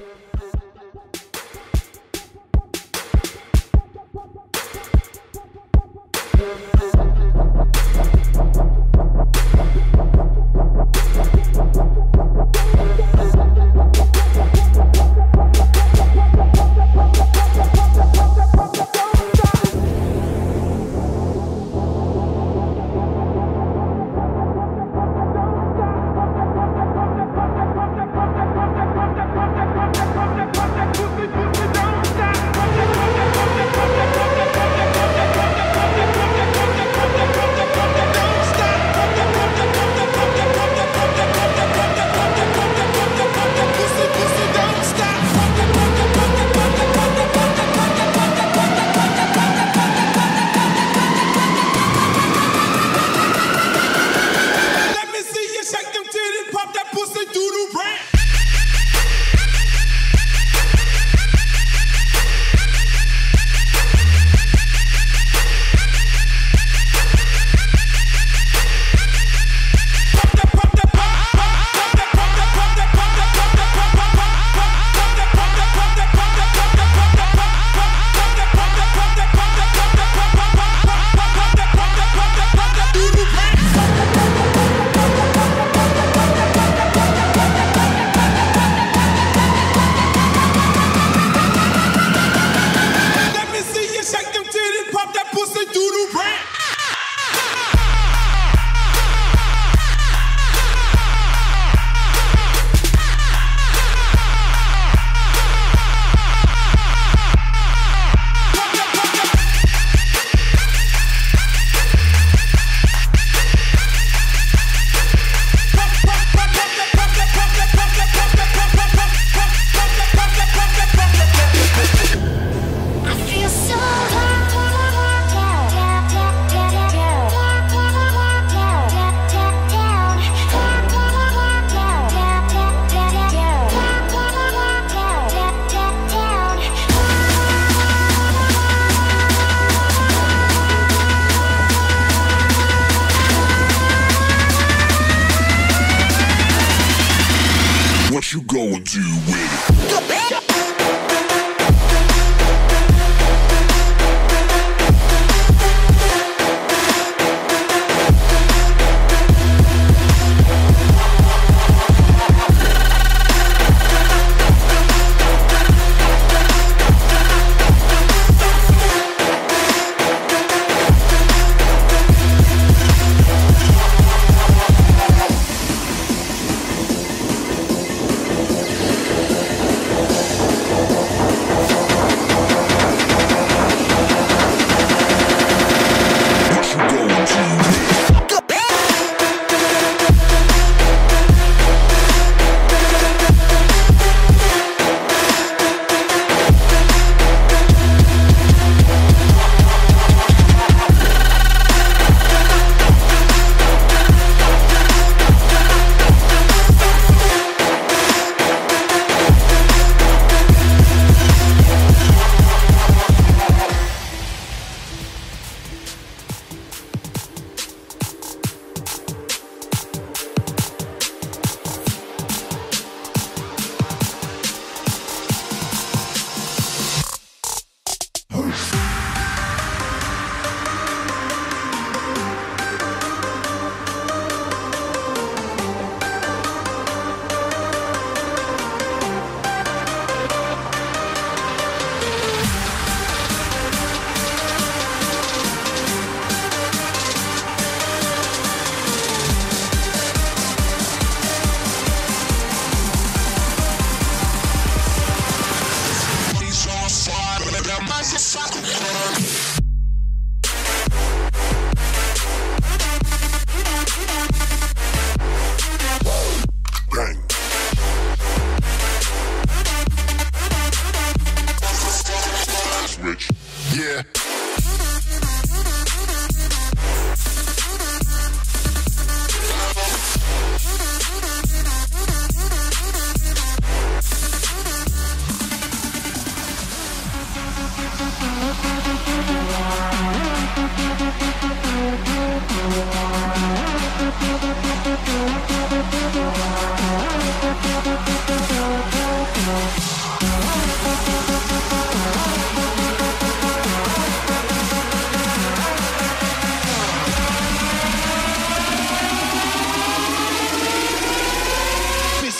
Thank you.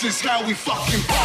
This is how we fucking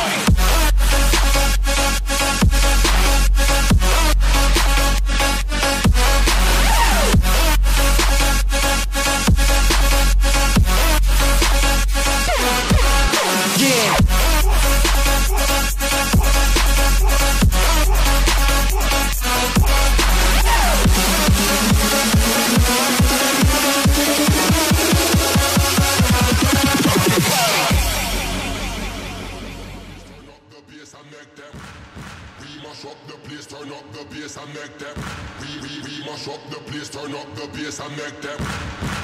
make them.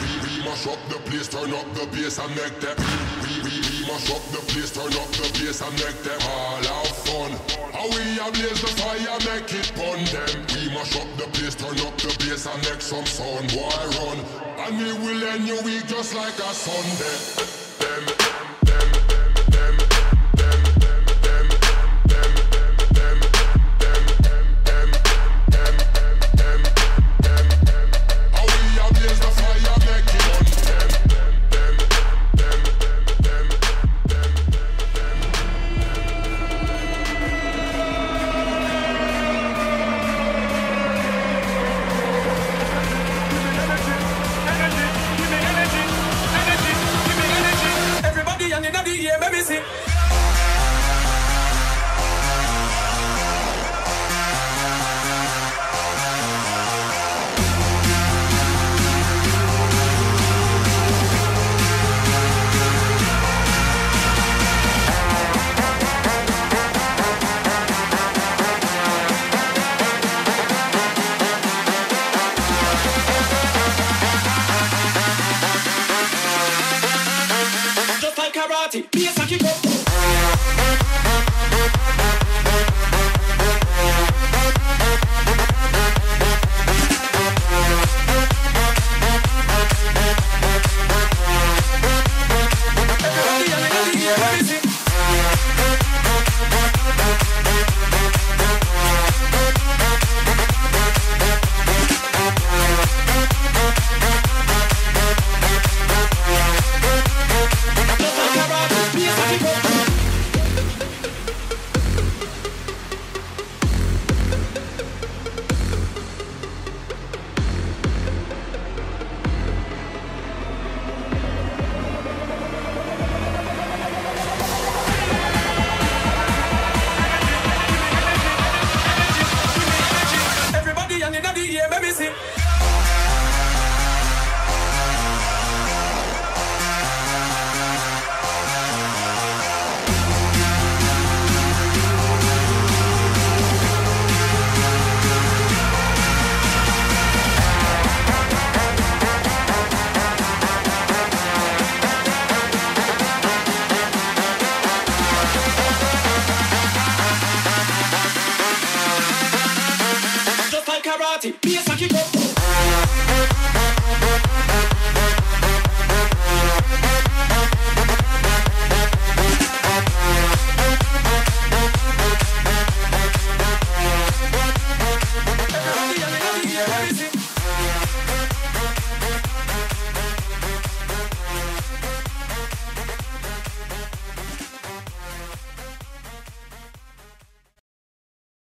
We we mash up the place, turn up the bass and make them. We we we mash up the place, turn up the bass and make them all have fun. How we a blaze the fire, make it burn them. We mash up the place, turn up the bass and make some sound, boy run. And we will end your week just like a Sunday.